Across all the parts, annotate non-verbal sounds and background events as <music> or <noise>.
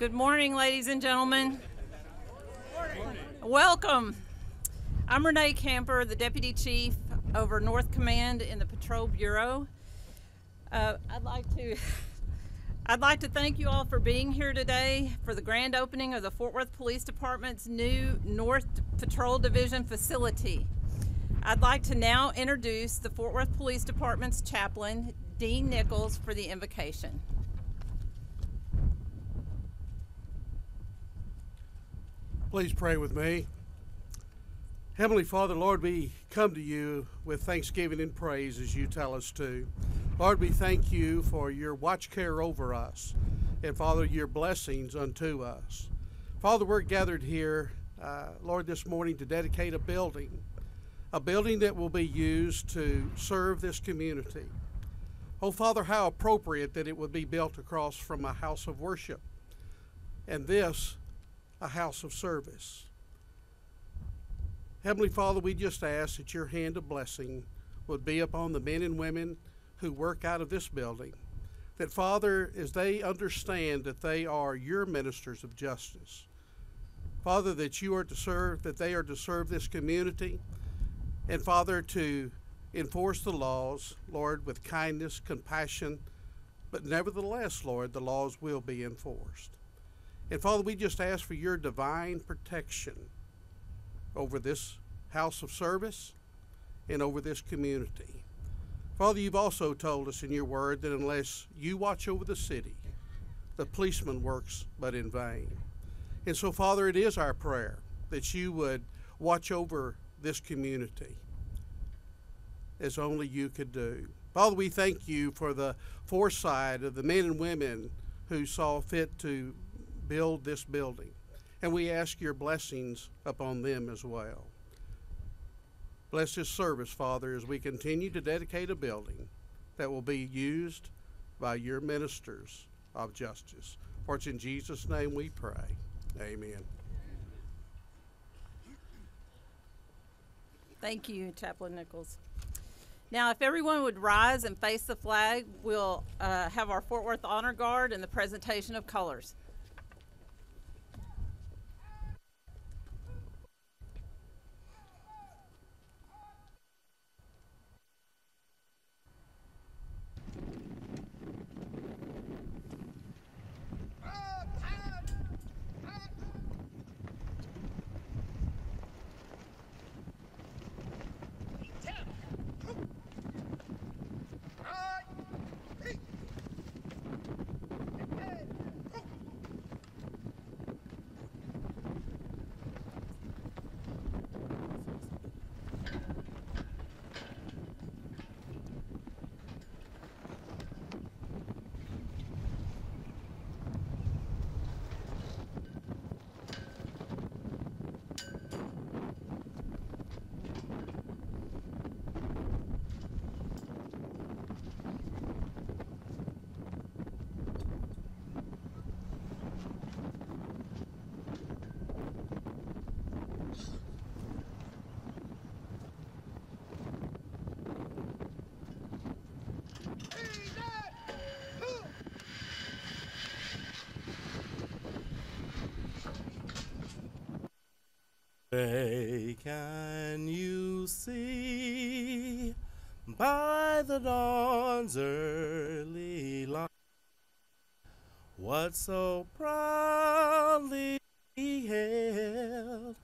Good morning, ladies and gentlemen. Welcome. I'm Renee Camper, the Deputy Chief over North Command in the Patrol Bureau. Uh, I'd like to <laughs> I'd like to thank you all for being here today for the grand opening of the Fort Worth Police Department's new North Patrol Division facility. I'd like to now introduce the Fort Worth Police Department's chaplain, Dean Nichols, for the invocation. Please pray with me. Heavenly Father, Lord, we come to you with thanksgiving and praise as you tell us to. Lord, we thank you for your watch care over us and, Father, your blessings unto us. Father, we're gathered here, uh, Lord, this morning to dedicate a building, a building that will be used to serve this community. Oh, Father, how appropriate that it would be built across from a house of worship. And this a house of service. Heavenly Father, we just ask that your hand of blessing would be upon the men and women who work out of this building. That, Father, as they understand that they are your ministers of justice, Father, that you are to serve, that they are to serve this community, and Father, to enforce the laws, Lord, with kindness, compassion, but nevertheless, Lord, the laws will be enforced. And Father, we just ask for your divine protection over this house of service and over this community. Father, you've also told us in your word that unless you watch over the city, the policeman works but in vain. And so, Father, it is our prayer that you would watch over this community as only you could do. Father, we thank you for the foresight of the men and women who saw fit to build this building. And we ask your blessings upon them as well. Bless this service, Father, as we continue to dedicate a building that will be used by your ministers of justice. For it's in Jesus' name we pray. Amen. Thank you, Chaplain Nichols. Now, if everyone would rise and face the flag, we'll uh, have our Fort Worth Honor Guard and the presentation of colors. Say, can you see by the dawn's early light what so proudly hailed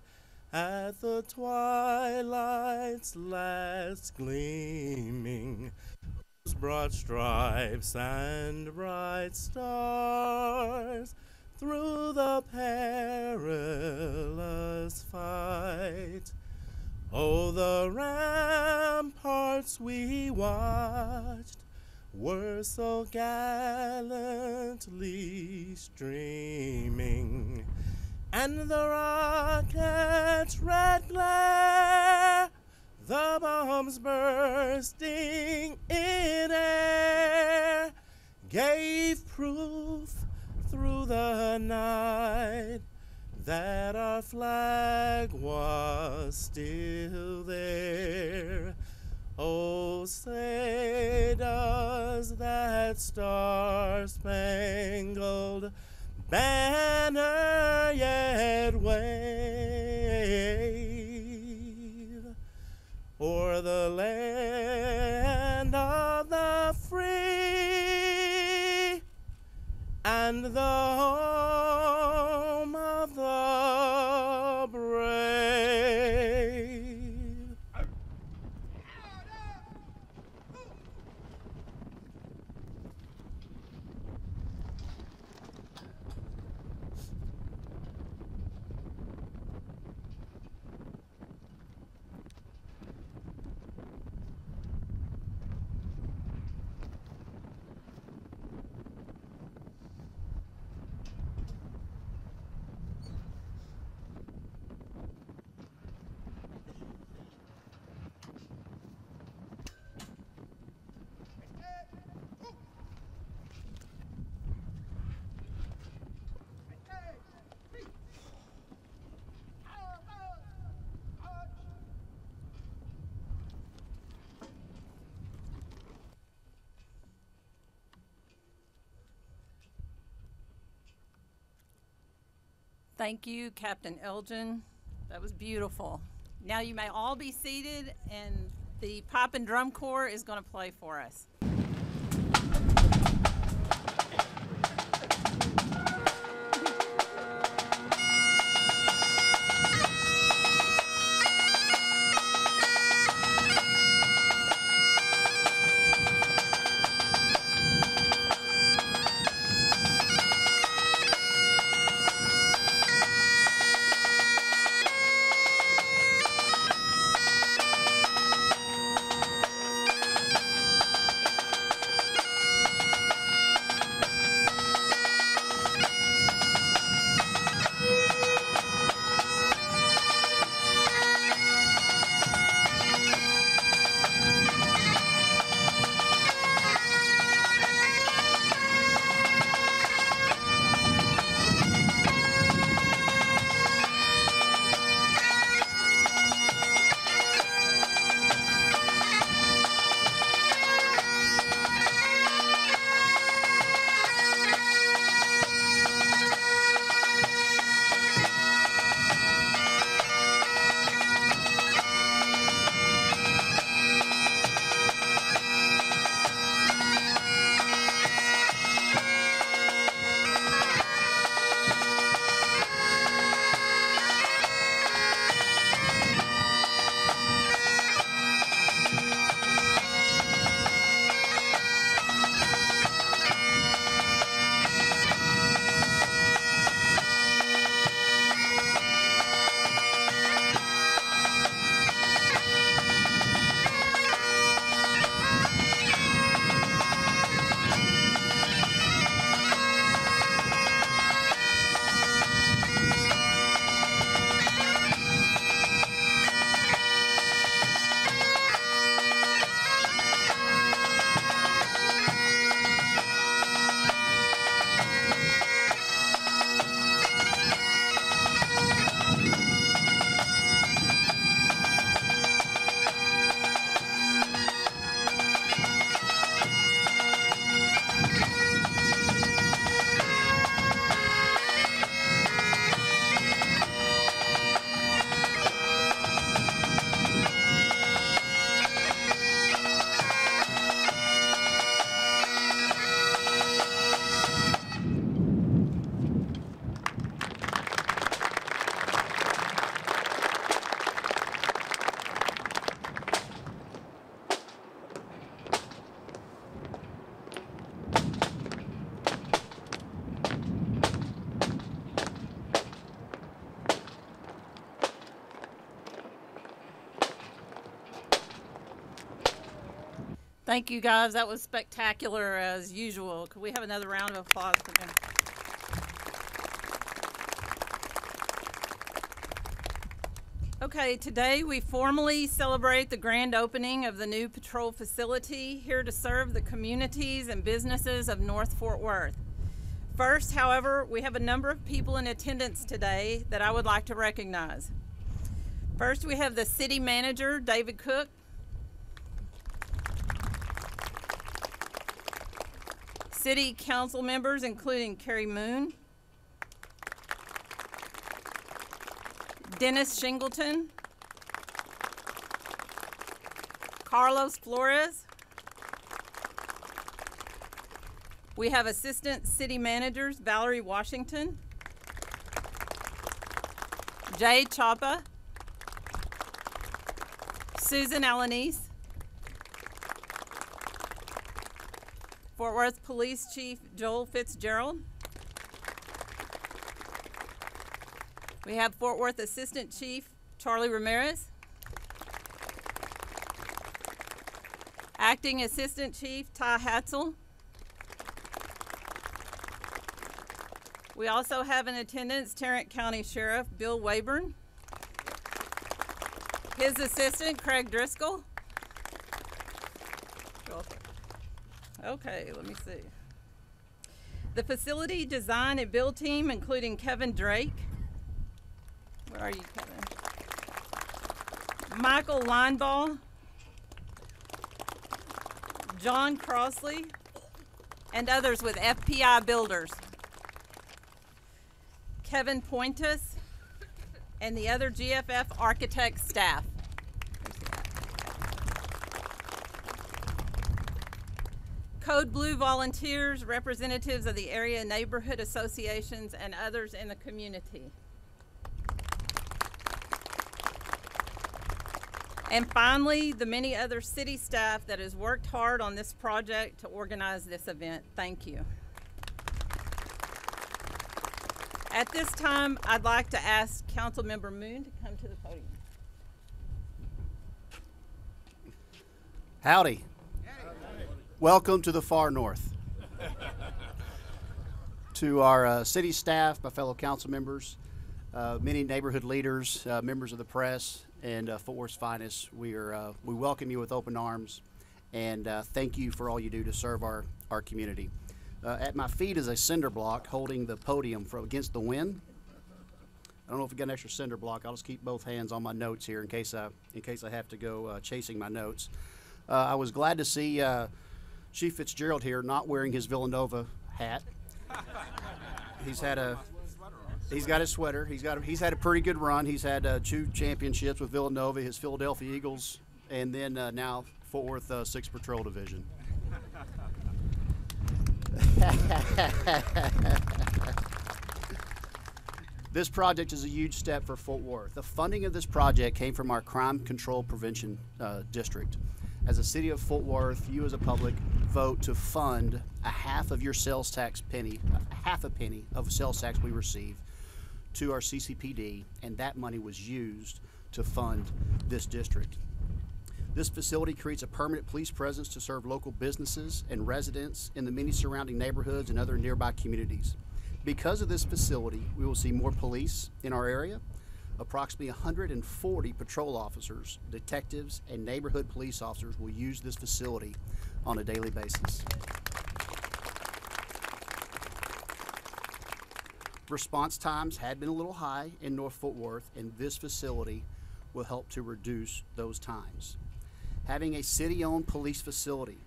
at the twilight's last gleaming, whose broad stripes and bright stars through the perilous fight. Oh, the ramparts we watched were so gallantly streaming, and the rocket's red glare, the bombs bursting in air, gave proof through the night that our flag was still there. Oh, say does that star spangled banner yet wave o'er the land and the home of the brave. Thank you, Captain Elgin. That was beautiful. Now you may all be seated, and the Pipe and Drum Corps is going to play for us. Thank you, guys. That was spectacular as usual. Could we have another round of applause for them? Okay, today we formally celebrate the grand opening of the new patrol facility here to serve the communities and businesses of North Fort Worth. First, however, we have a number of people in attendance today that I would like to recognize. First, we have the city manager, David Cook. City council members, including Cary Moon, Dennis Shingleton, Carlos Flores. We have Assistant City Managers Valerie Washington, Jay Chapa, Susan Alanis, Fort Worth Police Chief Joel Fitzgerald. We have Fort Worth Assistant Chief Charlie Ramirez. Acting Assistant Chief Ty Hatzel. We also have in attendance Tarrant County Sheriff Bill Waybourn. His assistant Craig Driscoll. Okay, let me see. The facility design and build team, including Kevin Drake. Where are you, Kevin? Michael Lineball. John Crossley. And others with FPI Builders. Kevin Pointus. And the other GFF architect staff. Code Blue volunteers, representatives of the area neighborhood associations, and others in the community. And finally, the many other city staff that has worked hard on this project to organize this event. Thank you. At this time, I'd like to ask Councilmember Moon to come to the podium. Howdy. Welcome to the far north. <laughs> to our uh, city staff, my fellow council members, uh, many neighborhood leaders, uh, members of the press, and uh, Fort Worth's finest, we are uh, we welcome you with open arms, and uh, thank you for all you do to serve our our community. Uh, at my feet is a cinder block holding the podium for against the wind. I don't know if we got an extra cinder block. I'll just keep both hands on my notes here in case I in case I have to go uh, chasing my notes. Uh, I was glad to see uh, Chief Fitzgerald here not wearing his Villanova hat. He's had a he's got his sweater. He's got a, he's had a pretty good run. He's had uh, two championships with Villanova, his Philadelphia Eagles, and then uh, now Fort Worth uh, Sixth Patrol Division. This project is a huge step for Fort Worth. The funding of this project came from our Crime Control Prevention uh, District. As a city of Fort Worth, you as a public vote to fund a half of your sales tax penny, half a penny of sales tax we receive to our CCPD, and that money was used to fund this district. This facility creates a permanent police presence to serve local businesses and residents in the many surrounding neighborhoods and other nearby communities. Because of this facility, we will see more police in our area. Approximately 140 patrol officers, detectives, and neighborhood police officers will use this facility on a daily basis. Response times had been a little high in North Fort Worth, and this facility will help to reduce those times. Having a city owned police facility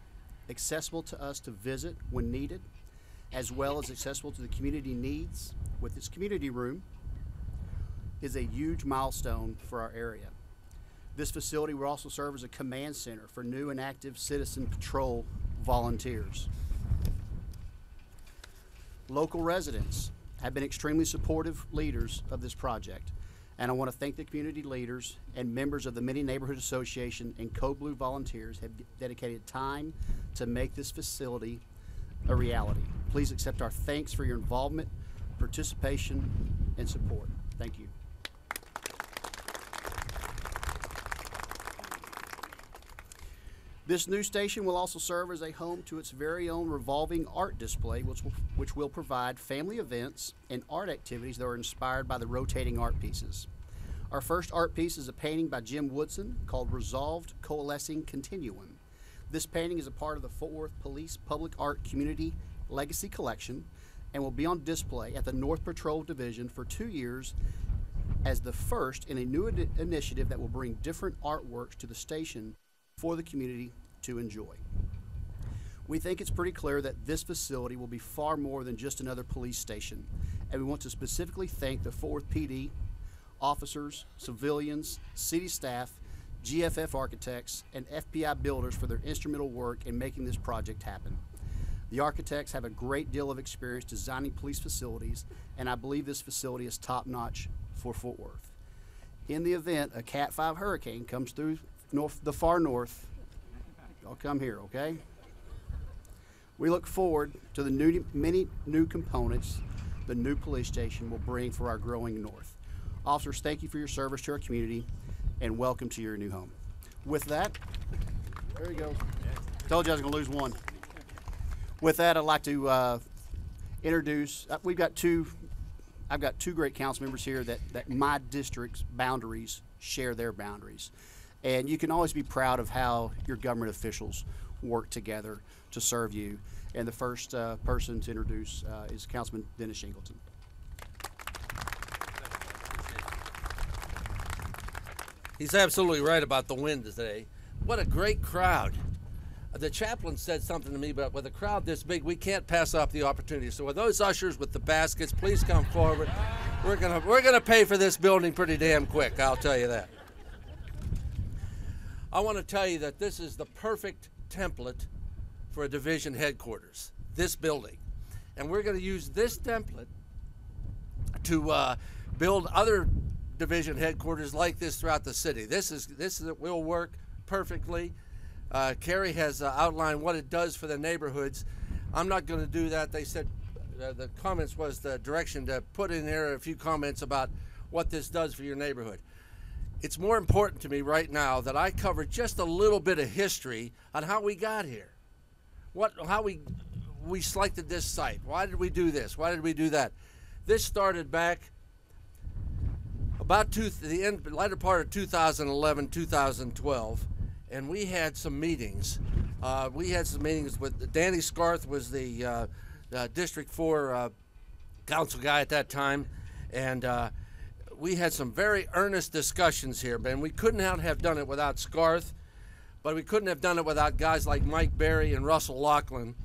accessible to us to visit when needed, as well as accessible to the community needs with its community room, is a huge milestone for our area. This facility will also serve as a command center for new and active citizen patrol volunteers. Local residents have been extremely supportive leaders of this project, and I want to thank the community leaders and members of the many neighborhood association and Code Blue volunteers have dedicated time to make this facility a reality. Please accept our thanks for your involvement, participation, and support. Thank you. This new station will also serve as a home to its very own revolving art display, which will, which will provide family events and art activities that are inspired by the rotating art pieces. Our first art piece is a painting by Jim Woodson called Resolved Coalescing Continuum. This painting is a part of the Fort Worth Police Public Art Community Legacy Collection and will be on display at the North Patrol Division for two years as the first in a new initiative that will bring different artworks to the station for the community to enjoy. We think it's pretty clear that this facility will be far more than just another police station, and we want to specifically thank the Fort Worth PD, officers, civilians, city staff, GFF architects, and FPI builders for their instrumental work in making this project happen. The architects have a great deal of experience designing police facilities, and I believe this facility is top notch for Fort Worth. In the event a Cat 5 hurricane comes through north, the far north, y'all come here, okay? We look forward to the new, many new components the new police station will bring for our growing north. Officers, thank you for your service to our community and welcome to your new home. With that, there you go. Told you I was going to lose one. With that, I'd like to uh, introduce. Uh, we've got two. I've got two great council members here that that my district's boundaries share their boundaries, and you can always be proud of how your government officials work together to serve you. And the first uh, person to introduce uh, is Councilman Dennis Shingleton. He's absolutely right about the wind today. What a great crowd. The chaplain said something to me about with a crowd this big, we can't pass up the opportunity. So with those ushers with the baskets, please come forward. We're gonna we're gonna pay for this building pretty damn quick, I'll tell you that. I want to tell you that this is the perfect template for a division headquarters, this building. And we're going to use this template to uh, build other division headquarters like this throughout the city. This is this is, will work perfectly. Uh, Cary has uh, outlined what it does for the neighborhoods. I'm not going to do that. They said uh, the comments was the direction to put in there a few comments about what this does for your neighborhood. It's more important to me right now that I cover just a little bit of history on how we got here. What how we we selected this site. Why did we do this? Why did we do that? This started back about two, the end, latter part of 2011, 2012, and we had some meetings. Uh, we had some meetings with Danny Scarth was the uh, uh, District Four uh, council guy at that time, and uh, we had some very earnest discussions here. And we couldn't have done it without Scarth, but we couldn't have done it without guys like Mike Berry and Russell Laughlin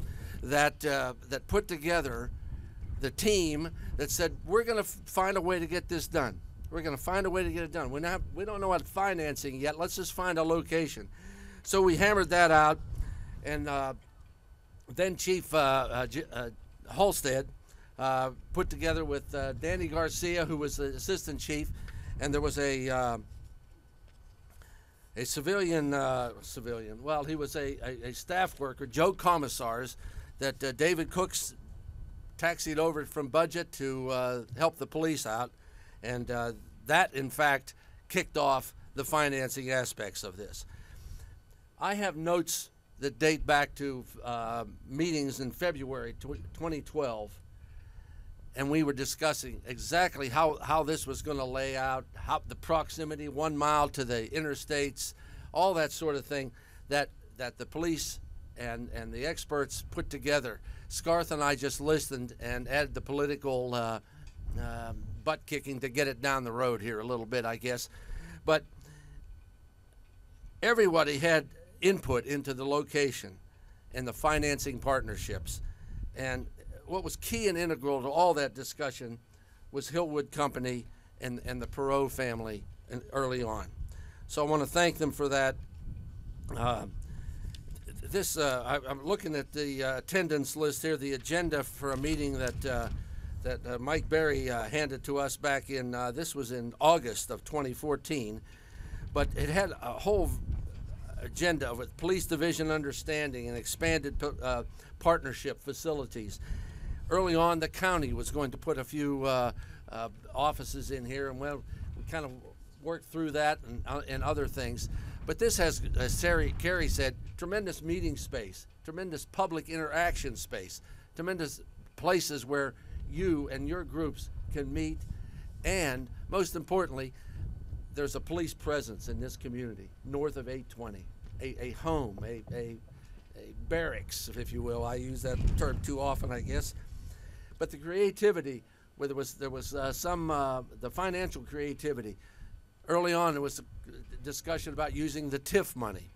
that uh, that put together the team that said we're going to find a way to get this done. We're going to find a way to get it done. We're not, we don't know what financing yet. Let's just find a location. So we hammered that out, and uh, then Chief uh, uh, J- uh, put together with uh, Danny Garcia, who was the assistant chief, and there was a uh, a civilian uh, civilian. Well, he was a, a, a staff worker, Joe Commissars, that uh, David Cooks taxied over from budget to help the police out, and that in fact kicked off the financing aspects of this. I have notes that date back to meetings in February tw- 2012 and we were discussing exactly how, how this was going to lay out, how the proximity, one mile to the interstates, all that sort of thing that that the police and and the experts put together. Scarth and I just listened and added the political uh, uh, butt kicking to get it down the road here a little bit, I guess. But everybody had input into the location and the financing partnerships. And what was key and integral to all that discussion was Hillwood Company and, and the Perot family early on. So I want to thank them for that. Uh, this uh, I, I'm looking at the uh, attendance list here, the agenda for a meeting that uh, that Mike Berry handed to us back in this was in August of 2014, but it had a whole agenda with police division understanding and expanded uh, partnership facilities. Early on, the county was going to put a few uh, uh, offices in here, and well, we kind of worked through that and, uh, and other things. But this has, as Terry, Cary said, tremendous meeting space, tremendous public interaction space, tremendous places where you and your groups can meet, and most importantly, there's a police presence in this community north of 820, a, a home, a, a, a barracks, if you will. I use that term too often, I guess. But the creativity, where there was there was uh, some uh, the financial creativity. Early on, there was a discussion about using the TIF money,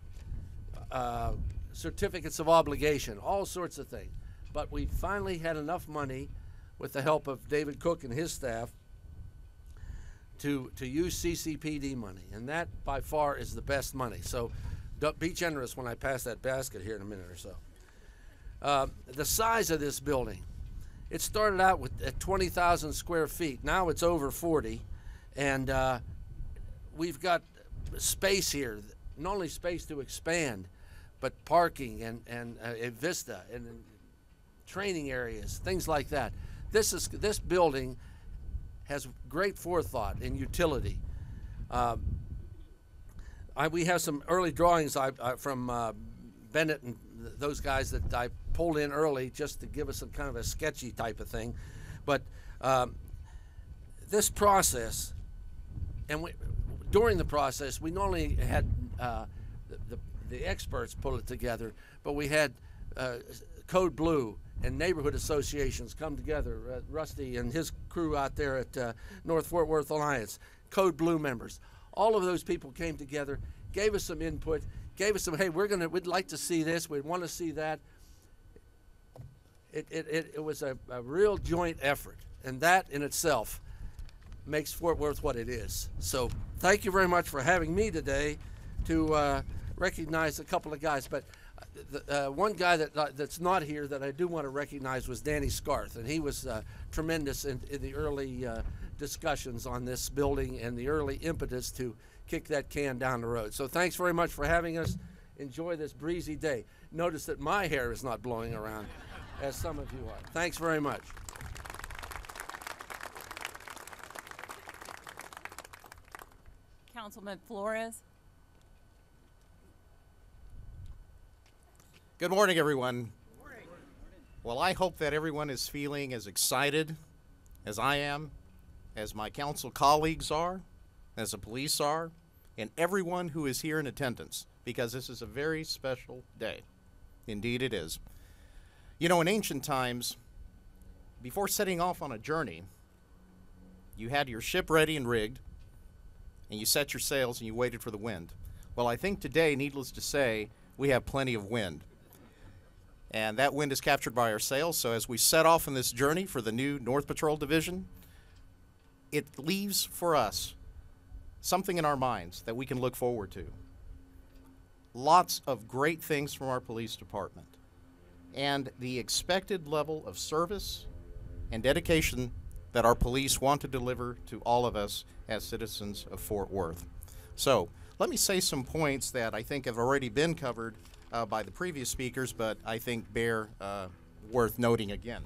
uh, certificates of obligation, all sorts of things. But we finally had enough money, with the help of David Cook and his staff, to to use CCPD money, and that by far is the best money. So, don't be generous when I pass that basket here in a minute or so. Uh, the size of this building, it started out with at 20,000 square feet. Now it's over 40, and uh, we've got space here. Not only space to expand, but parking and and uh, a vista and training areas, things like that. This is this building has great forethought and utility. Um, I, we have some early drawings I, uh, from uh, Bennett and th- those guys that I pulled in early just to give us some kind of a sketchy type of thing. But um, this process, and we, during the process, we not only had uh, the, the, the experts pull it together, but we had uh, Code Blue and neighborhood associations come together. Uh, Rusty and his crew out there at uh, North Fort Worth Alliance, Code Blue members, all of those people came together, gave us some input, gave us some. Hey, we're gonna, we'd like to see this, we'd want to see that. It, it, it, was a, a real joint effort, and that in itself makes Fort Worth what it is. So thank you very much for having me today to uh, recognize a couple of guys. But uh, the, uh, one guy that uh, that's not here that I do want to recognize was Danny Scarth, and he was uh, tremendous in, in the early uh, discussions on this building and the early impetus to kick that can down the road. So thanks very much for having us. Enjoy this breezy day. Notice that my hair is not blowing around, as some of you are. Thanks very much. Councilman Flores. Good morning, everyone. Well, I hope that everyone is feeling as excited as I am, as my council colleagues are, as the police are, and everyone who is here in attendance, because this is a very special day. Indeed, it is. You know, in ancient times, before setting off on a journey, you had your ship ready and rigged, and you set your sails and you waited for the wind. Well, I think today, needless to say, we have plenty of wind. And that wind is captured by our sails. So as we set off on this journey for the new North Patrol Division, it leaves for us something in our minds that we can look forward to. Lots of great things from our police department. And the expected level of service and dedication that our police want to deliver to all of us as citizens of Fort Worth. So, let me say some points that I think have already been covered uh, by the previous speakers, but I think bear uh, worth noting again.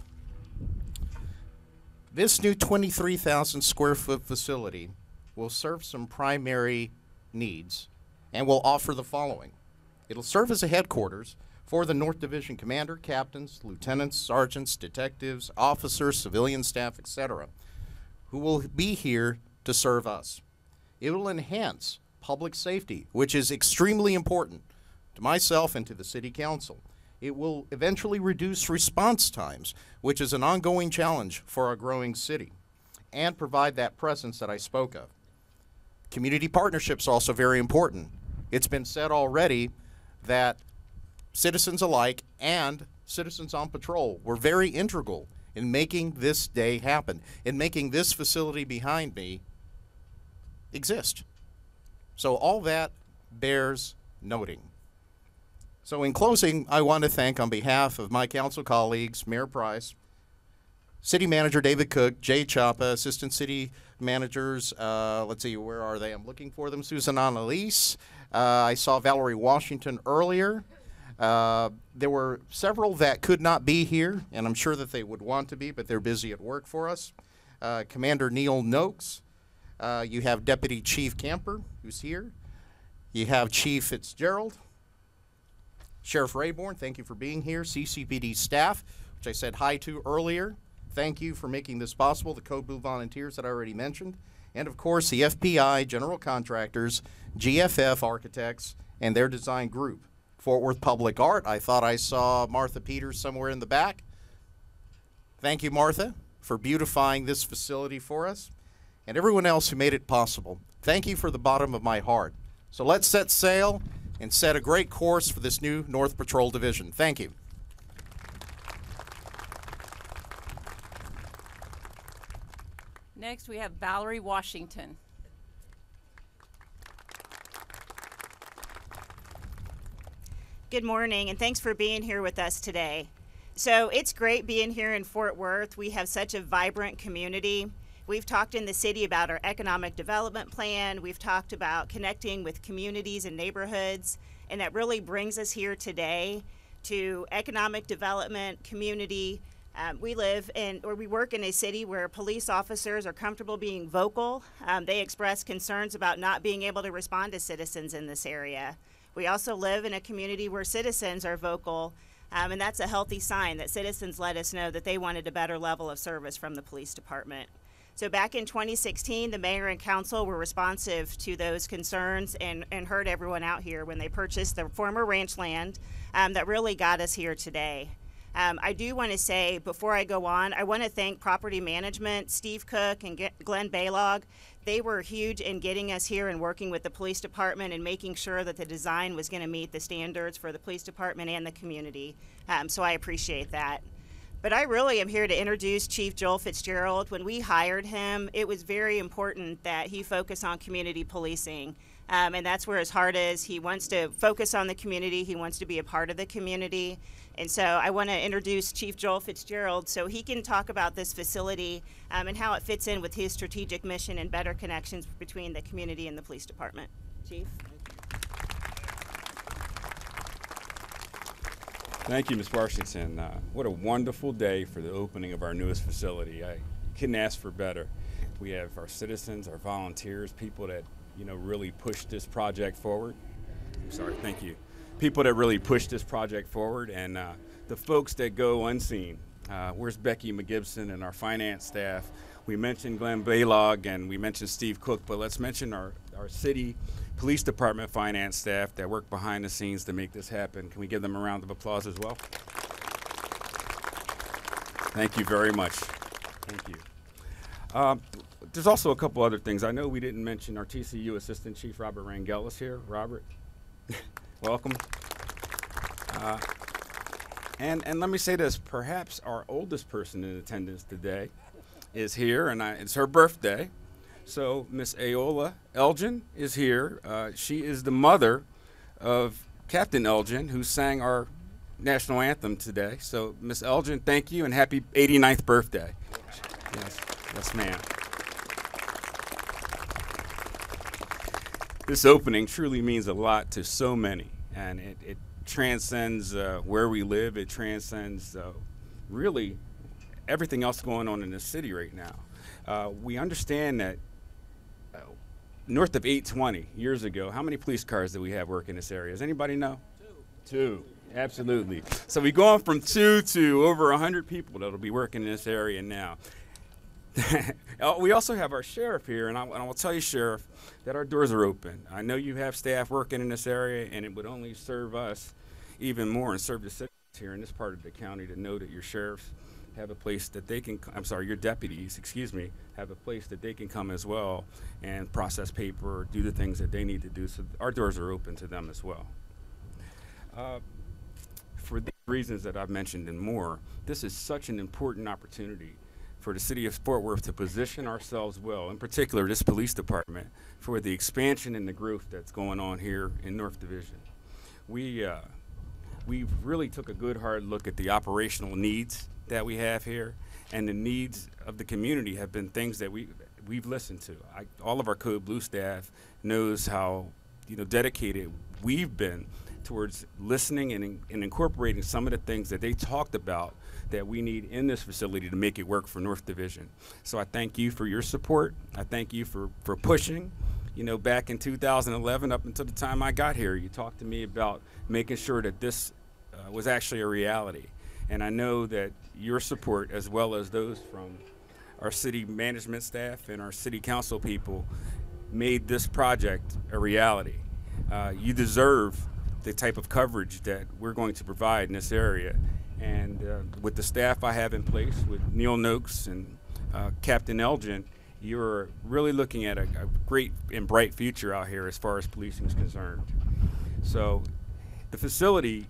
This new 23,000 square foot facility will serve some primary needs and will offer the following. It'll serve as a headquarters for the North Division commander, captains, lieutenants, sergeants, detectives, officers, civilian staff, etc., who will be here to serve us. It will enhance public safety, which is extremely important to myself and to the City Council. It will eventually reduce response times, which is an ongoing challenge for our growing city, and provide that presence that I spoke of. Community partnerships also very important. It's been said already that citizens alike and citizens on patrol were very integral in making this day happen, in making this facility behind me exist. So all that bears noting. So in closing, I want to thank on behalf of my council colleagues, Mayor Price, City Manager David Cook, Jay Chapa, Assistant City Managers, uh, let's see, where are they? I'm looking for them. Susan Alanis. Uh, I saw Valerie Washington earlier. Uh, there were several that could not be here, and I'm sure that they would want to be, but they're busy at work for us. Uh, Commander Neil Noakes. Uh, you have Deputy Chief Camper, who's here. You have Chief Fitzgerald. Sheriff Rayborn, thank you for being here. CCPD staff, which I said hi to earlier, thank you for making this possible. The Code Blue volunteers that I already mentioned. And of course, the FPI general contractors, GFF architects, and their design group. Fort Worth Public Art, I thought I saw Martha Peters somewhere in the back. Thank you, Martha, for beautifying this facility for us. And everyone else who made it possible. Thank you for the bottom of my heart. So let's set sail and set a great course for this new North Patrol Division. Thank you. Next, we have Valerie Washington. Good morning, and thanks for being here with us today. So, it's great being here in Fort Worth. We have such a vibrant community. We've talked in the city about our economic development plan, we've talked about connecting with communities and neighborhoods, and that really brings us here today to economic development, community. Um, we live in, or we work in a city where police officers are comfortable being vocal. Um, they express concerns about not being able to respond to citizens in this area. We also live in a community where citizens are vocal, um, and that's a healthy sign that citizens let us know that they wanted a better level of service from the police department. So back in 2016, the mayor and council were responsive to those concerns and, and heard everyone out here when they purchased the former ranch land um, that really got us here today. Um, I do want to say before I go on, I want to thank property management, Steve Cook and Glenn Baylog. They were huge in getting us here and working with the police department and making sure that the design was going to meet the standards for the police department and the community. Um, so I appreciate that. But I really am here to introduce Chief Joel Fitzgerald. When we hired him, it was very important that he focus on community policing. Um, and that's where his heart is. He wants to focus on the community, he wants to be a part of the community. And so I want to introduce Chief Joel Fitzgerald so he can talk about this facility um, and how it fits in with his strategic mission and better connections between the community and the police department. Chief? Thank you, Ms. Washington. Uh, what a wonderful day for the opening of our newest facility. I couldn't ask for better. We have our citizens, our volunteers, people that you know really push this project forward. I'm sorry, thank you. People that really push this project forward, and uh, the folks that go unseen. Uh, where's Becky McGibson and our finance staff? We mentioned Glenn Baylog and we mentioned Steve Cook, but let's mention our, our city police department finance staff that work behind the scenes to make this happen. Can we give them a round of applause as well? Thank you very much. Thank you. Um, there's also a couple other things. I know we didn't mention our TCU Assistant Chief Robert Rangelis here. Robert, welcome. Uh, and and let me say this: perhaps our oldest person in attendance today is here, and I, it's her birthday. So Miss Aola Elgin is here. Uh, she is the mother of Captain Elgin, who sang our national anthem today. So Miss Elgin, thank you and happy 89th birthday. Yes, yes, ma'am. This opening truly means a lot to so many, and it, it transcends uh, where we live. It transcends uh, really everything else going on in the city right now. Uh, we understand that uh, north of 820 years ago, how many police cars did we have work in this area? Does anybody know? Two. Two. Absolutely. So we've gone from two to over 100 people that'll be working in this area now. Uh, <laughs> we also have our sheriff here, and I, and I will tell you, Sheriff, that our doors are open. I know you have staff working in this area, and it would only serve us even more and serve the citizens here in this part of the county to know that your sheriffs have a place that they can, I'm sorry, your deputies, excuse me, have a place that they can come as well and process paper, do the things that they need to do. So our doors are open to them as well. Uh, for the reasons that I've mentioned and more, this is such an important opportunity for the city of Fort Worth to position ourselves well, in particular this police department, for the expansion and the growth that's going on here in North Division. We, uh, we really took a good hard look at the operational needs that we have here, and the needs of the community have been things that we we've listened to. I, all of our Code Blue staff knows how you know dedicated we've been towards listening and, and incorporating some of the things that they talked about that we need in this facility to make it work for North Division. So I thank you for your support. I thank you for, for pushing. You know, back in 2011, up until the time I got here, you talked to me about making sure that this uh, was actually a reality. And I know that your support, as well as those from our city management staff and our city council people, made this project a reality. Uh, you deserve the type of coverage that we're going to provide in this area. And uh, with the staff I have in place, with Neil Noakes and uh, Captain Elgin, you're really looking at a, a, great and bright future out here as far as policing is concerned. So, the facility,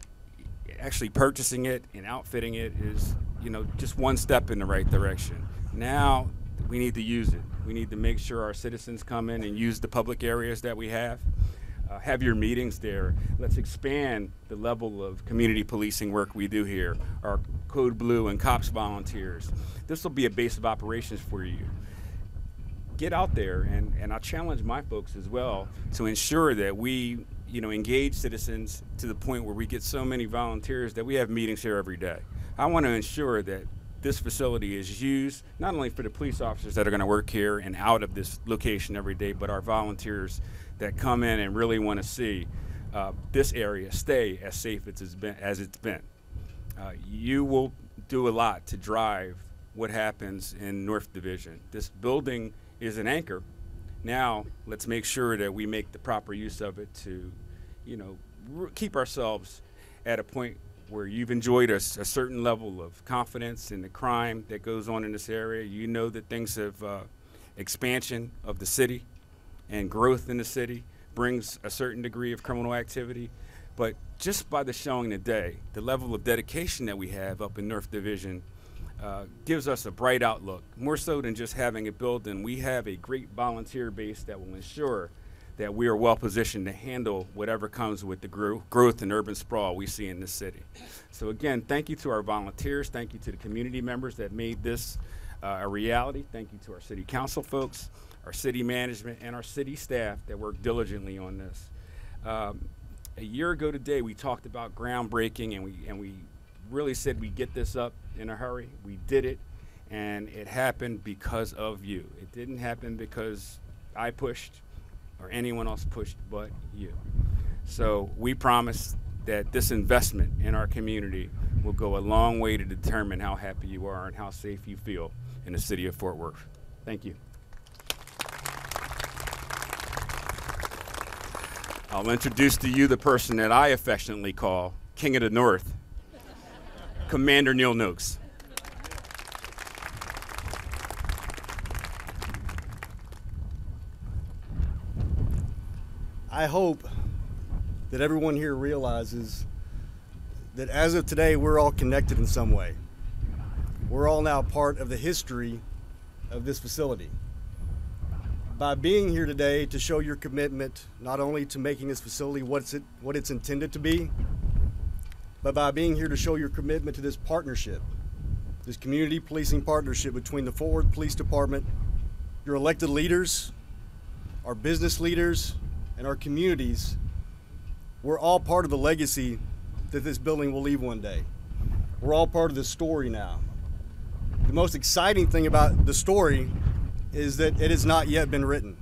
actually purchasing it and outfitting it is, you know, just one step in the right direction. Now we need to use it. We need to make sure our citizens come in and use the public areas that we have. Uh, have your meetings there. Let's expand the level of community policing work we do here. Our Code Blue and cops volunteers. This will be a base of operations for you get out there and, and I challenge my folks as well to ensure that we, you know, engage citizens to the point where we get so many volunteers that we have meetings here every day. I want to ensure that this facility is used not only for the police officers that are going to work here and out of this location every day, but our volunteers that come in and really want to see uh, this area stay as safe as it's been. As it's been. Uh, you will do a lot to drive what happens in North Division. This building is an anchor. Now let's make sure that we make the proper use of it to, you know, keep ourselves at a point where you've enjoyed a certain level of confidence in the crime that goes on in this area. You know that things have uh, expansion of the city and growth in the city brings a certain degree of criminal activity. But just by the showing today, the level of dedication that we have up in North Division uh, gives us a bright outlook. More so than just having a building, we have a great volunteer base that will ensure that we are well positioned to handle whatever comes with the gro- growth and urban sprawl we see in this city. So again, thank you to our volunteers, thank you to the community members that made this uh, a reality. Thank you to our city council folks, our city management, and our city staff that work diligently on this. Um, a year ago today, we talked about groundbreaking, and we and we really said we get this up in a hurry. We did it, and it happened because of you. It didn't happen because I pushed or anyone else pushed but you. So we promise that this investment in our community will go a long way to determine how happy you are and how safe you feel in the city of Fort Worth. Thank you. I'll introduce to you the person that I affectionately call King of the North, Commander Neil Noakes. I hope that everyone here realizes that as of today, we're all connected in some way. We're all now part of the history of this facility. By being here today to show your commitment not only to making this facility what's it, what it's intended to be, but by being here to show your commitment to this partnership, this community policing partnership between the Fort Worth Police Department, your elected leaders, our business leaders, and our communities, we're all part of the legacy that this building will leave one day. We're all part of the story now. The most exciting thing about the story is that it has not yet been written.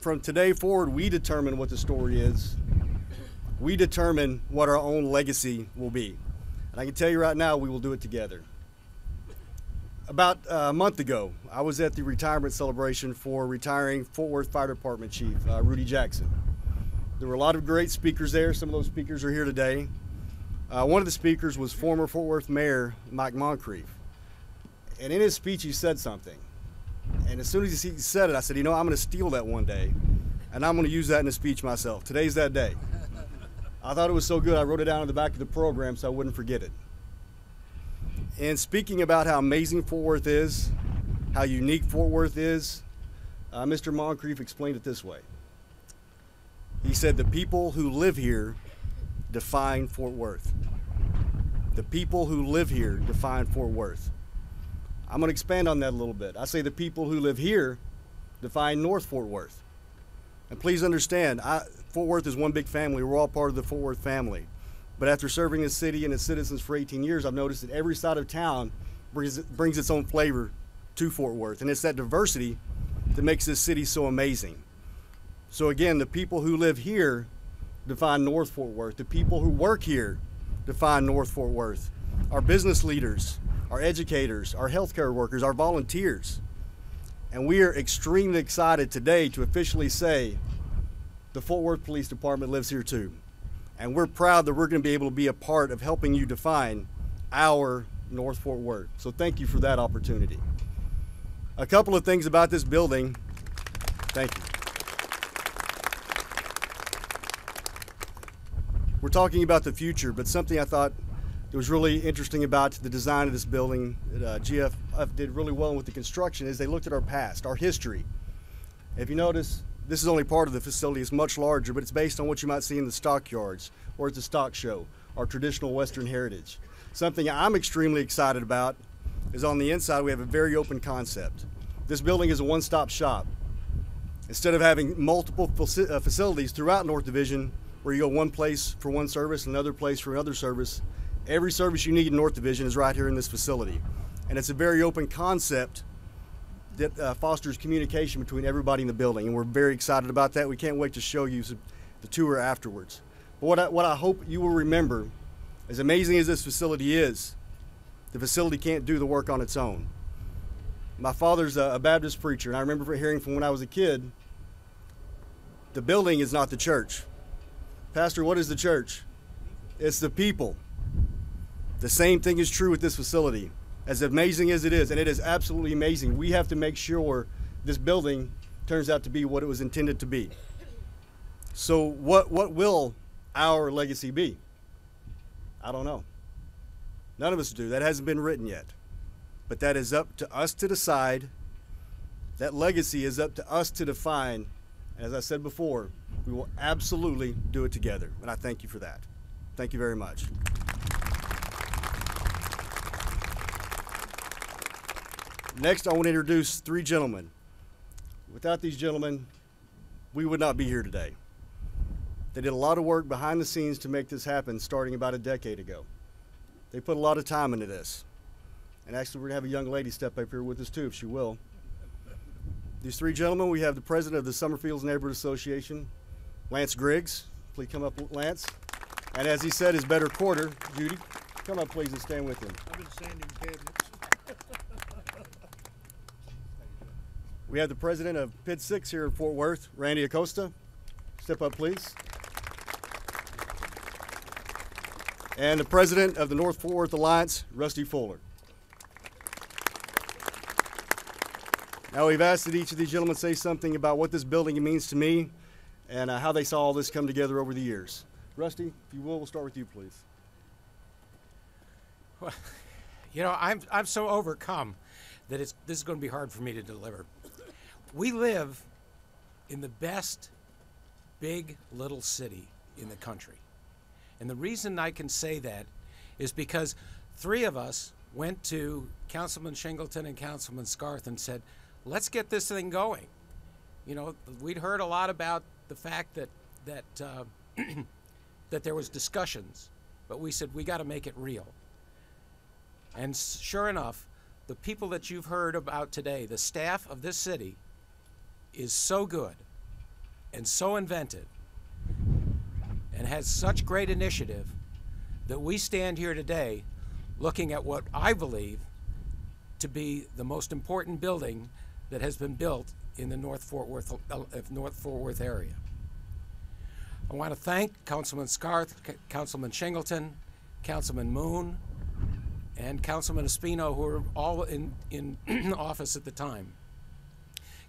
From today forward, we determine what the story is. We determine what our own legacy will be. And I can tell you right now, we will do it together. About a month ago, I was at the retirement celebration for retiring Fort Worth Fire Department Chief uh, Rudy Jackson. There were a lot of great speakers there. Some of those speakers are here today. Uh, one of the speakers was former Fort Worth Mayor Mike Moncrief. And in his speech, he said something. And as soon as he said it, I said, You know, I'm going to steal that one day, and I'm going to use that in a speech myself. Today's that day. I thought it was so good, I wrote it down in the back of the program so I wouldn't forget it. And speaking about how amazing Fort Worth is, how unique Fort Worth is, uh, Mr. Moncrief explained it this way. He said, The people who live here define Fort Worth. The people who live here define Fort Worth. I'm going to expand on that a little bit. I say the people who live here define North Fort Worth. And please understand, I, Fort Worth is one big family. We're all part of the Fort Worth family. But after serving the city and its citizens for 18 years, I've noticed that every side of town brings, brings its own flavor to Fort Worth. And it's that diversity that makes this city so amazing. So, again, the people who live here define North Fort Worth. The people who work here define North Fort Worth. Our business leaders, our educators, our healthcare workers, our volunteers. And we are extremely excited today to officially say the Fort Worth Police Department lives here too. And we're proud that we're going to be able to be a part of helping you define our North Fort Worth. So thank you for that opportunity. A couple of things about this building. Thank you. We're talking about the future, but something I thought that was really interesting about the design of this building that uh, GF did really well with the construction is they looked at our past, our history. If you notice, this is only part of the facility. It's much larger, but it's based on what you might see in the stockyards or at the stock show, our traditional Western heritage. Something I'm extremely excited about is on the inside, we have a very open concept. This building is a one stop shop. Instead of having multiple uh, facilities throughout North Division, where you go one place for one service, and another place for another service, every service you need in North Division is right here in this facility. And it's a very open concept that uh, fosters communication between everybody in the building, and we're very excited about that. We can't wait to show you the tour afterwards. But what I, what I hope you will remember, as amazing as this facility is, the facility can't do the work on its own. My father's a, a Baptist preacher, and I remember hearing from when I was a kid the building is not the church. Pastor, what is the church? It's the people. The same thing is true with this facility. As amazing as it is, and it is absolutely amazing, we have to make sure this building turns out to be what it was intended to be. So, what, what will our legacy be? I don't know. None of us do. That hasn't been written yet. But that is up to us to decide. That legacy is up to us to define. And as I said before, we will absolutely do it together. And I thank you for that. Thank you very much. Next, I want to introduce three gentlemen. Without these gentlemen, we would not be here today. They did a lot of work behind the scenes to make this happen starting about a decade ago. They put a lot of time into this. And actually, we're going to have a young lady step up here with us too, if she will. These three gentlemen, we have the president of the Summerfields Neighborhood Association, Lance Griggs. Please come up, Lance. And as he said, his better quarter, Judy. Come up, please, and stand with him. I've been sanding cabinets. We have the president of PID 6 here in Fort Worth, Randy Acosta. Step up, please. And the president of the North Fort Worth Alliance, Rusty Fuller. Now, we've asked that each of these gentlemen say something about what this building means to me and uh, how they saw all this come together over the years. Rusty, if you will, we'll start with you, please. Well, <laughs> you know, I'm I'm so overcome that it's this is going to be hard for me to deliver. We live in the best big little city in the country. And the reason I can say that is because three of us went to Councilman Shingleton and Councilman Scarth and said, let's get this thing going. You know, we'd heard a lot about the fact that, that, uh, <clears throat> that there was discussions, but we said, we got to make it real. And sure enough, the people that you've heard about today, the staff of this city, is so good and so inventive and has such great initiative that we stand here today looking at what I believe to be the most important building that has been built in the North Fort Worth, uh, North Fort Worth area. I want to thank Councilman Scarth, C- Councilman Shingleton, Councilman Moon, and Councilman Espino, who were all in, in <clears throat> office at the time.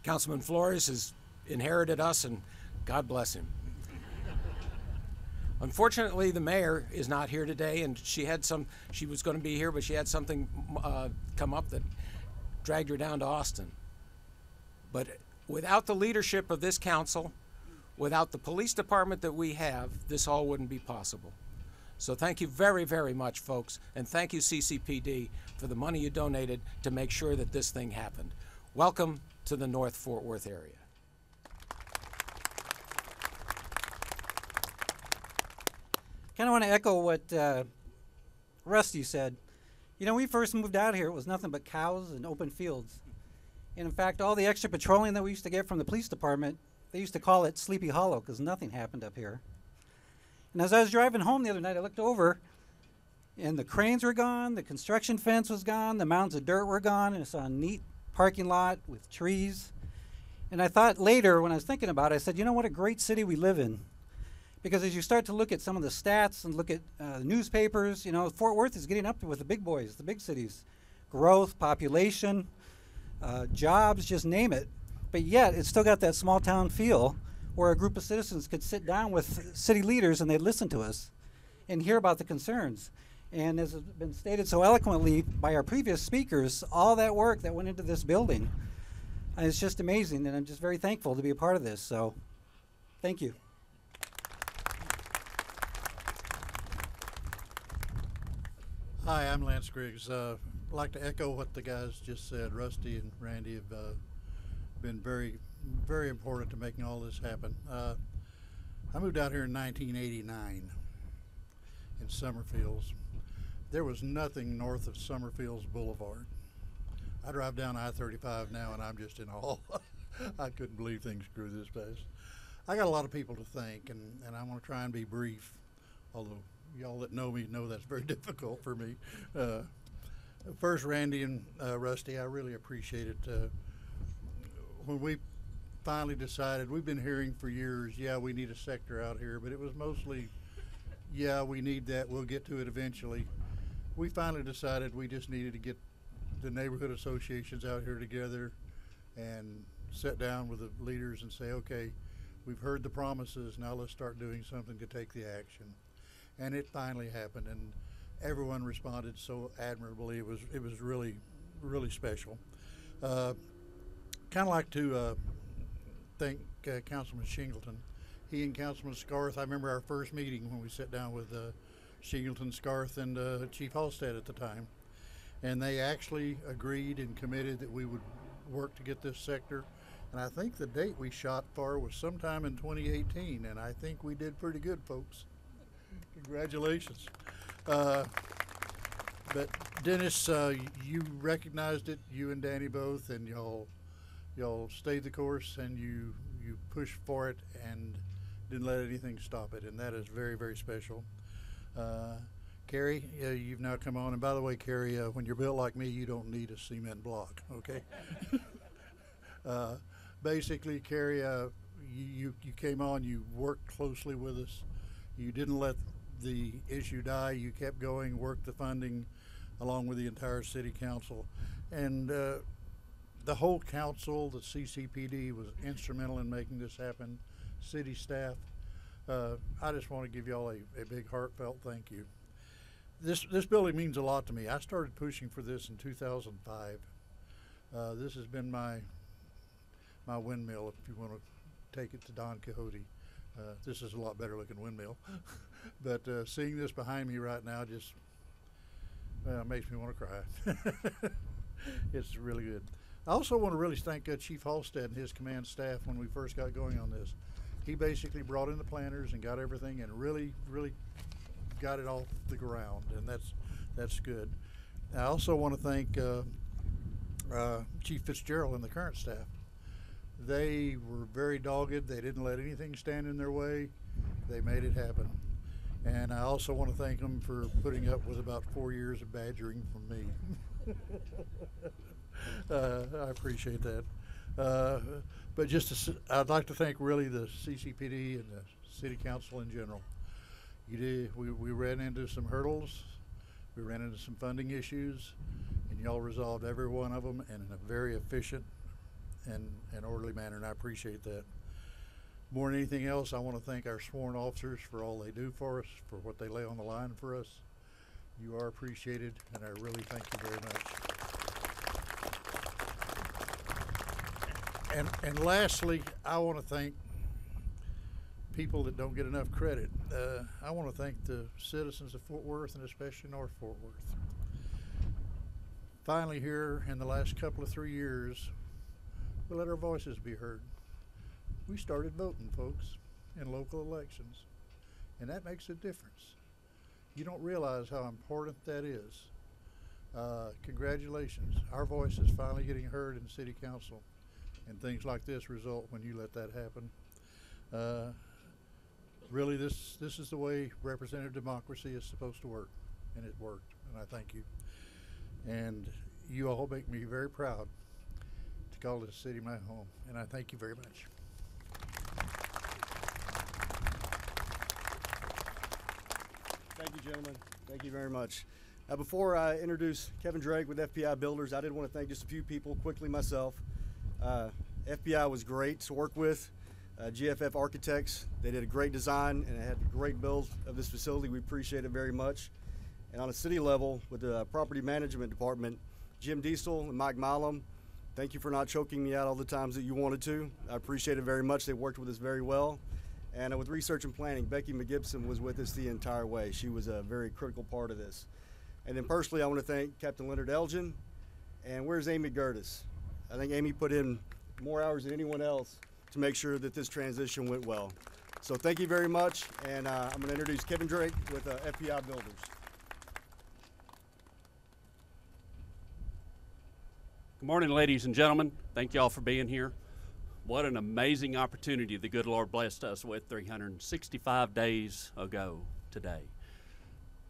Councilman Flores has inherited us, and God bless him. Unfortunately, the mayor is not here today, and she had some. She was going to be here, but she had something uh, come up that dragged her down to Austin. But without the leadership of this council, without the police department that we have, this all wouldn't be possible. So thank you very, very much, folks, and thank you, CCPD, for the money you donated to make sure that this thing happened. Welcome to the North Fort Worth area. kind of want to echo what uh, Rusty said. You know, we first moved out here, it was nothing but cows and open fields. And in fact, all the extra patrolling that we used to get from the police department, they used to call it Sleepy Hollow because nothing happened up here. And as I was driving home the other night, I looked over, and the cranes were gone, the construction fence was gone, the mounds of dirt were gone, and I saw a neat parking lot with trees. And I thought later, when I was thinking about it, I said, you know what a great city we live in because as you start to look at some of the stats and look at uh, newspapers, you know, Fort Worth is getting up with the big boys, the big cities, growth, population, uh, jobs, just name it. But yet, it's still got that small town feel where a group of citizens could sit down with city leaders and they'd listen to us and hear about the concerns. And as has been stated so eloquently by our previous speakers, all that work that went into this building, and it's just amazing. And I'm just very thankful to be a part of this. So, thank you. Hi, I'm Lance Griggs. Uh, I'd like to echo what the guys just said. Rusty and Randy have uh, been very, very important to making all this happen. Uh, I moved out here in 1989 in Summerfields. There was nothing north of Summerfields Boulevard. I drive down I-35 now and I'm just in awe. <laughs> I couldn't believe things grew this fast. I got a lot of people to thank and, and I'm going to try and be brief, although y'all that know me know that's very <laughs> difficult for me. Uh, first, Randy and uh, Rusty, I really appreciate it. Uh, when we finally decided, we've been hearing for years, yeah, we need a sector out here, but it was mostly, yeah, we need that. We'll get to it eventually. We finally decided we just needed to get the neighborhood associations out here together and sit down with the leaders and say, okay, we've heard the promises, now let's start doing something to take the action and it finally happened, and everyone responded so admirably. It was it was really really special. Uh, kind of like to uh, thank uh, Councilman Shingleton. He and Councilman Scarth. I remember our first meeting when we sat down with Shingleton, Scarth, and uh, Chief Halstead at the time, and they actually agreed and committed that we would work to get this sector. And I think the date we shot for was sometime in 2018, and I think we did pretty good, folks. Congratulations. Uh, but Dennis, uh, you recognized it, you and Danny both, and y'all y'all stayed the course and you you pushed for it and didn't let anything stop it, and that is very very special. Uh, Cary, uh, you've now come on, and by the way, Cary, uh, when you're built like me, you don't need a cement block, okay? <laughs> uh, basically, Cary, uh, you, you came on, you worked closely with us, you didn't let the issue die. You kept going, worked the funding along with the entire city council. And the whole council, the CCPD, was instrumental in making this happen. City staff. Uh, I just want to give y'all a, a big heartfelt thank you. This, this building means a lot to me. I started pushing for this in 2005. Uh, this has been my my windmill, if you want to take it to Don Quixote. Uh, this is a lot better looking windmill. <laughs> but uh, seeing this behind me right now just uh, makes me want to cry. <laughs> it's really good. I also want to really thank uh, Chief Halstead and his command staff when we first got going on this. He basically brought in the planters and got everything and really, really got it off the ground, and that's that's good. I also want to thank uh, uh, Chief Fitzgerald and the current staff. They were very dogged. They didn't let anything stand in their way. They made it happen. And I also want to thank them for putting up with about four years of badgering from me. <laughs> uh, I appreciate that. But just to, I'd like to thank really the CCPD and the City Council in general. You did. We, we ran into some hurdles. We ran into some funding issues, and y'all resolved every one of them in a very efficient and, and orderly manner, and I appreciate that. More than anything else, I want to thank our sworn officers for all they do for us, for what they lay on the line for us. You are appreciated, and I really thank you very much. And, and lastly, I want to thank people that don't get enough credit. Uh, I want to thank the citizens of Fort Worth and especially North Fort Worth. Finally, here in the last couple of three years, we let our voices be heard. We started voting, folks, in local elections, and that makes a difference. You don't realize how important that is. Uh, congratulations. Our voice is finally getting heard in City Council, and things like this result when you let that happen. Uh, really, this, this is the way representative democracy is supposed to work, and it worked, and I thank you. And you all make me very proud to call this city my home, and I thank you very much. Thank you, gentlemen. Thank you very much. Uh, before I introduce Kevin Drake with FPI Builders, I did want to thank just a few people quickly myself. Uh, FPI was great to work with. Uh, GFF Architects, they did a great design and had a great build of this facility. We appreciate it very much. And on a city level, with the property management department, Jim Diesel and Mike Milam, thank you for not choking me out all the times that you wanted to. I appreciate it very much. They worked with us very well. And uh, with research and planning, Becky McGibson was with us the entire way. She was a very critical part of this. And then personally, I want to thank Captain Leonard Elgin. And where's Amy Gertis? I think Amy put in more hours than anyone else to make sure that this transition went well. So thank you very much. And uh, I'm going to introduce Kevin Drake with uh, FPI Builders. Good morning, ladies and gentlemen. Thank you all for being here. What an amazing opportunity the good Lord blessed us with 365 days ago today.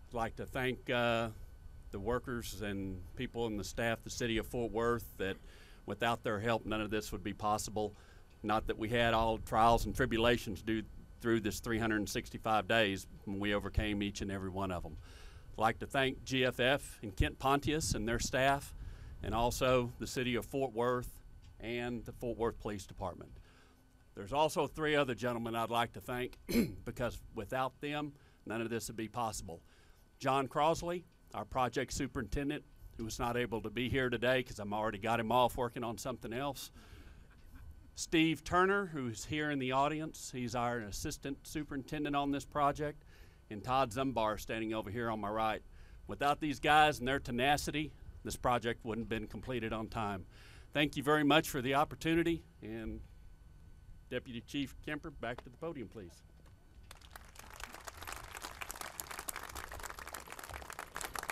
I'd like to thank uh, the workers and people in the staff, the city of Fort Worth, that without their help, none of this would be possible. Not that we had all trials and tribulations due through this 365 days, when we overcame each and every one of them. I'd like to thank GFF and Kent Pontius and their staff and also the city of Fort Worth and the Fort Worth Police Department. There's also three other gentlemen I'd like to thank <clears throat> because without them, none of this would be possible. John Crosley, our project superintendent, who was not able to be here today because I'm already got him off working on something else. Steve Turner, who's here in the audience, he's our assistant superintendent on this project, and Todd Zumbar standing over here on my right. Without these guys and their tenacity, this project wouldn't have been completed on time. Thank you very much for the opportunity, and Deputy Chief Kemper, back to the podium, please.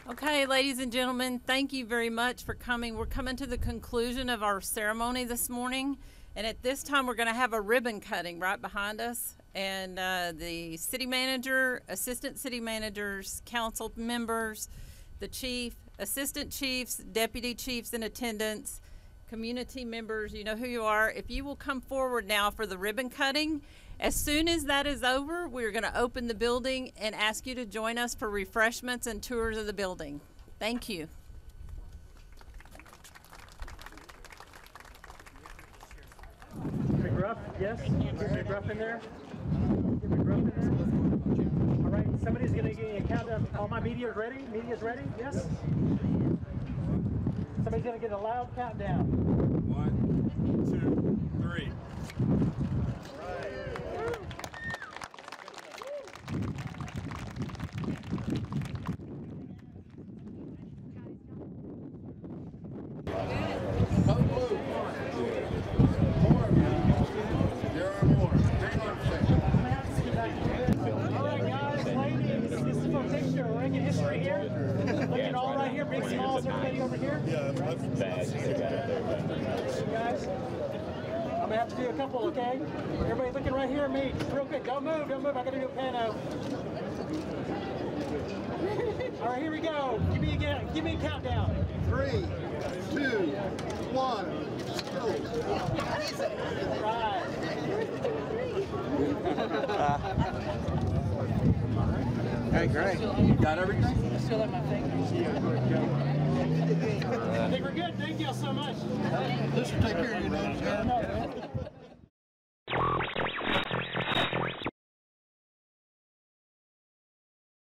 Okay, ladies and gentlemen, thank you very much for coming. We're coming to the conclusion of our ceremony this morning, and at this time, we're going to have a ribbon cutting right behind us. And uh, the city manager, assistant city managers, council members, the chief, assistant chiefs, deputy chiefs in attendance, community members, you know who you are. If you will come forward now for the ribbon cutting, as soon as that is over, we're going to open the building and ask you to join us for refreshments and tours of the building. Thank you. McGruff, yes? Is McGruff in there? Is McGruff in there? All right, somebody's gonna give me a countdown. All my media's ready? Media's ready? Yes? Somebody's gonna get a loud countdown. One, two, three. All right, guys, ladies, this is for a picture. We're making history here. Looking all right here, big smiles, everybody over here. Yeah, Guys, I'm gonna have to do a couple, okay? Everybody looking right here at me. Just real quick. Don't move, don't move. I gotta do a pano. All right, here we go. Give me a give me a countdown. Three, two, one, go. Hey, great. You got everything? I still have my fingers. <laughs> I think we're good. Thank y'all so much. This will take care of you.